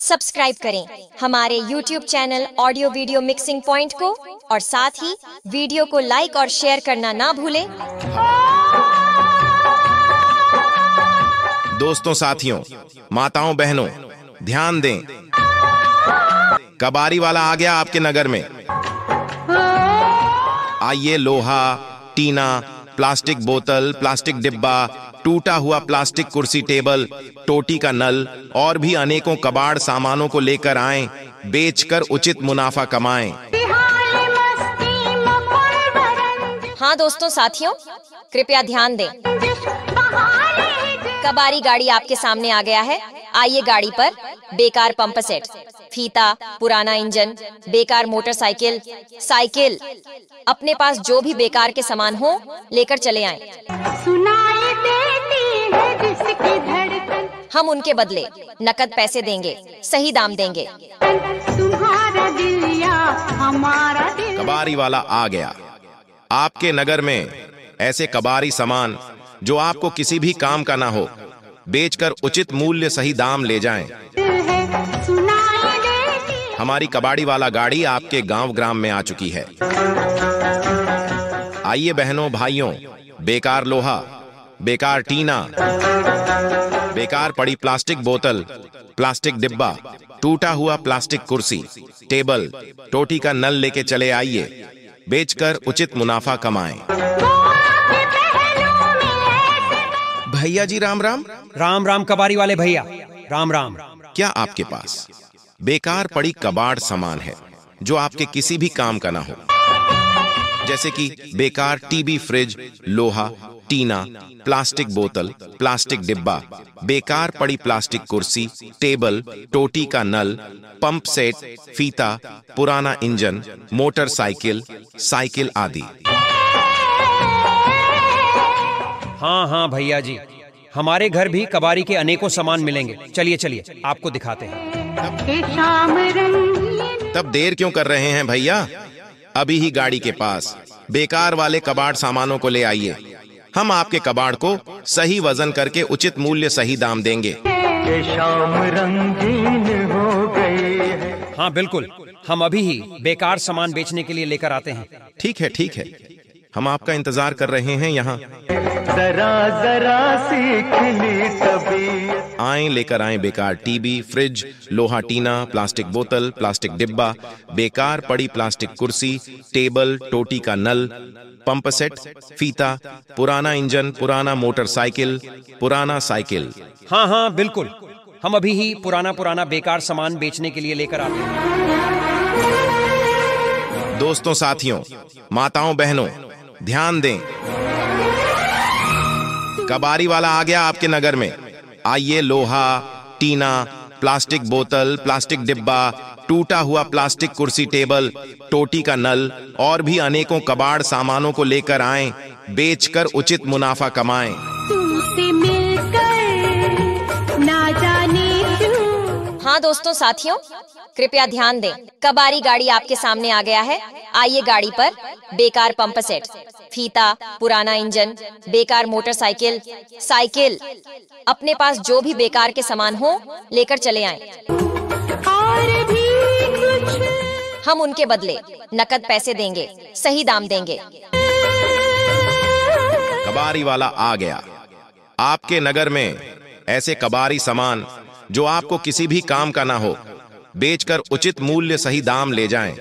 Subscribe करें हमारे YouTube channel audio video mixing point को और साथ ही वीडियो को लाइक और शेयर करना ना भूलें। दोस्तों, साथियों, माताओं, बहनों, ध्यान दें। कबारी वाला आ गया आपके नगर में। आइए, लोहा, टीना प्लास्टिक बोतल, प्लास्टिक डिब्बा, टूटा हुआ प्लास्टिक कुर्सी टेबल, टोटी का नल और भी अनेकों कबाड़ सामानों को लेकर आएँ, बेचकर उचित मुनाफा कमाएँ। हाँ दोस्तों, साथियों, कृपया ध्यान दें। कबारी गाड़ी आपके सामने आ गया है। आइए गाड़ी पर। बेकार पंप सेट। फीता पुराना इंजन बेकार मोटरसाइकिल साइकिल। अपने पास जो भी बेकार के सामान हो लेकर चले आएँ। है हम उनके बदले नकद पैसे देंगे सही दाम देंगे। तुम्हारा दिल या हमारा दिल। कबारी वाला आ गया। आपके नगर में ऐसे कबारी सामान जो आपको किसी भी काम का ना हो, बेचकर उचित मूल्य सही दाम ले जाएँ। हमारी कबाड़ी वाला गाड़ी आपके गाँव ग्राम में आ चुकी है आइए बहनों, भाइयों, बेकार लोहा, बेकार टीना, बेकार पड़ी प्लास्टिक बोतल, प्लास्टिक डिब्बा, टूटा हुआ प्लास्टिक कुर्सी, टेबल, टोटी का नल लेके चले आइए, बेचकर उचित मुनाफा कमाएँ भैया जी राम राम। राम राम कबारी वाले भैया राम राम। क्या आपके पास बेकार पड़ी कबाड़ सामान है जो आपके किसी भी काम का ना हो? जैसे कि बेकार टीबी फ्रिज लोहा टीना प्लास्टिक बोतल प्लास्टिक डिब्बा बेकार पड़ी प्लास्टिक कुर्सी टेबल टोटी का नल पंप सेट फीता पुराना इंजन मोटरसाइकिल साइकिल आदि। हाँ हाँ भैया जी। हमारे घर भी कबारी के अनेकों सामान मिलेंगे। चलिए चलिए आपको दिखाते हैं। तब देर क्यों कर रहे हैं भैया? अभी ही गाड़ी के पास। बेकार वाले कबाड़ सामानों को ले आइए। हम आपके कबाड़ को सही वज़न करके उचित मूल्य सही दाम देंगे। शाम रंगीन हो गई हाँ बिल्कुल। हम अभी ही बेकार सामान बेचने के लिए लेकर आते हैं। ठीक है ठीक है। हम आपका इंतज़ार कर रहे हैं यहाँ। जरा जरा सीख ली तबीयत आए लेकर आए बेकार टीवी फ्रिज लोहा टीना प्लास्टिक बोतल प्लास्टिक डिब्बा बेकार पड़ी प्लास्टिक कुर्सी टेबल टोटी का नल पंप सेट फीता पुराना इंजन पुराना मोटरसाइकिल पुराना साइकिल। हाँ हाँ बिल्कुल। हम अभी ही पुराना पुराना बेकार सामान बेचने के लिए लेकर आते हैं। दोस्तों साथियों माताओं बहनों ध्यान दें कबारी वाला आ गया आपके नगर में। आइए लोहा, टीना, प्लास्टिक बोतल, प्लास्टिक डिब्बा, टूटा हुआ प्लास्टिक कुर्सी टेबल, टोटी का नल, और भी अनेकों कबाड़ सामानों को लेकर आए, बेचकर उचित मुनाफा कमाएँ। हाँ दोस्तों साथियों कृपया ध्यान दें कबारी गाड़ी आपके सामने आ गया है। आइए गाड़ी पर बेकार पंप सेट फीता पुराना इंजन बेकार मोटरसाइकिल साइकिल अपने पास जो भी बेकार के सामान हो लेकर चले आएँ। और भी कुछ। हम उनके बदले नकद पैसे देंगे सही दाम देंगे। कबारी वाला आ गया। आपके नगर में ऐसे कबारी सामान जो आपको किसी भी काम का ना हो बेचकर उचित मूल्य सही दाम ले जाएँ।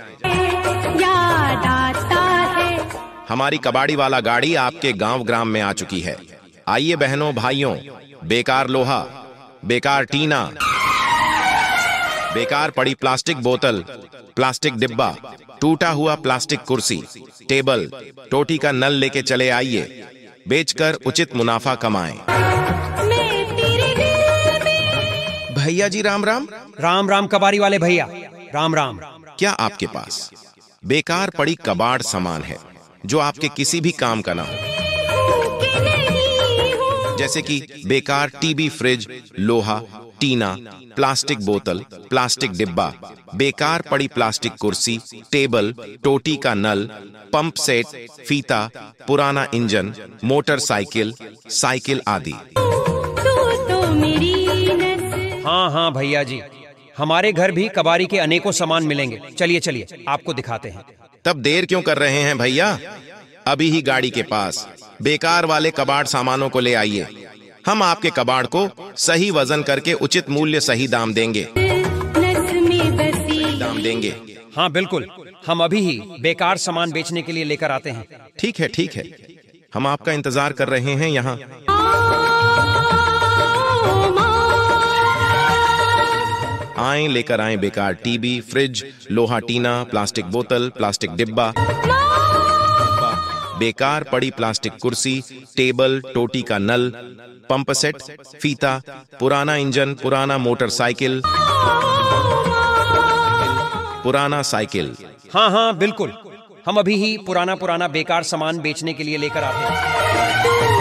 हमारी कबाड़ी वाला गाड़ी आपके गाँव ग्राम में आ चुकी है। आइए बहनों भाइयों बेकार लोहा बेकार टीना बेकार पड़ी प्लास्टिक बोतल प्लास्टिक डिब्बा टूटा हुआ प्लास्टिक कुर्सी टेबल टोटी का नल लेके चले आइए बेचकर उचित मुनाफा कमाएँ। भैया जी राम राम। राम राम कबाड़ी वाले भैया राम राम। क्या आपके पास बेकार पड़ी कबाड़ सामान है जो आपके किसी भी काम का ना हो? जैसे कि बेकार टीबी फ्रिज लोहा टीना प्लास्टिक बोतल प्लास्टिक डिब्बा बेकार पड़ी प्लास्टिक कुर्सी टेबल टोटी का नल पंप सेट फीता पुराना इंजन मोटरसाइकिल साइकिल आदि। तू तो मेरी हाँ हाँ भैया जी। हमारे घर भी कबाड़ी के अनेकों सामान मिलेंगे। चलिए चलिए आपको दिखाते हैं। तब देर क्यों कर रहे हैं भैया? अभी ही गाड़ी के पास। बेकार वाले कबाड़ सामानों को ले आइए। हम आपके कबाड़ को सही वज़न करके उचित मूल्य सही दाम देंगे। दाम देंगे। हाँ बिल्कुल। हम अभी ही बेकार सामान बेचने के लिए लेकर आते हैं। ठीक है ठीक है। हम आपका इंतज़ार कर रहे हैं यहाँ। आए लेकर आए बेकार टीवी, फ्रिज, लोहा टीना, प्लास्टिक बोतल, प्लास्टिक डिब्बा। बेकार पड़ी प्लास्टिक कुर्सी, टेबल, टोटी का नल, पंप सेट, फीता, पुराना इंजन, पुराना मोटरसाइकिल। पुराना साइकिल। हाँ हाँ बिल्कुल। हम अभी ही पुराना पुराना बेकार सामान बेचने के लिए लेकर आते हैं।